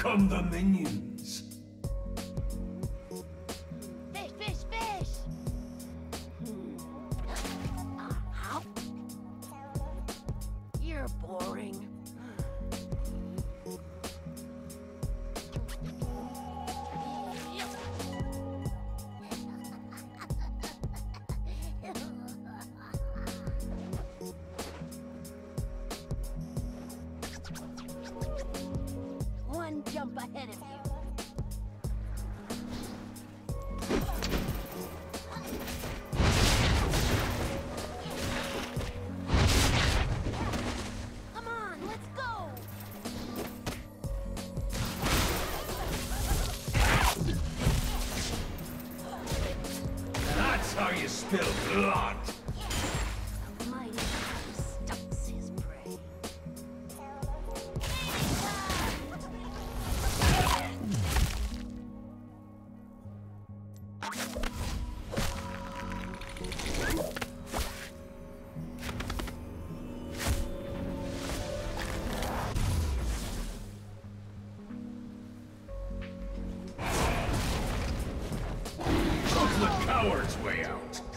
continues. Fish, fish, fish! Uh-huh. You're boring. Jump ahead of you. Come on, let's go! That's how you spill blood. The coward's way out.